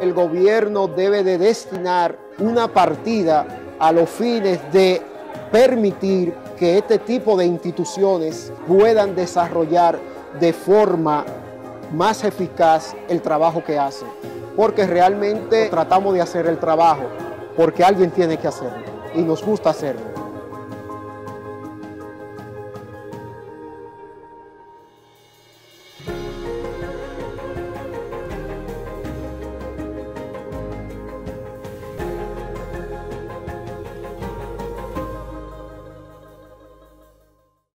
el gobierno debe de destinar una partida a los fines de permitir que este tipo de instituciones puedan desarrollar de forma más eficaz el trabajo que hacen. Porque realmente tratamos de hacer el trabajo, porque alguien tiene que hacerlo y nos gusta hacerlo.